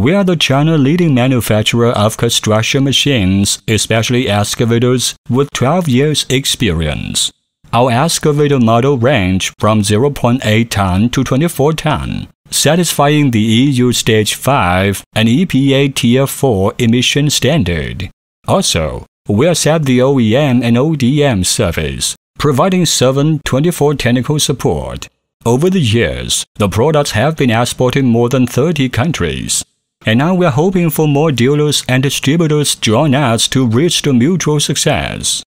We are the China leading manufacturer of construction machines, especially excavators, with 12 years experience. Our excavator model range from 0.8 ton to 24 ton, satisfying the EU Stage 5 and EPA Tier 4 emission standard. Also, we accept the OEM and ODM service, providing 724 technical support. Over the years, the products have been exported more than 30 countries. And now we're hoping for more dealers and distributors join us to reach the mutual success.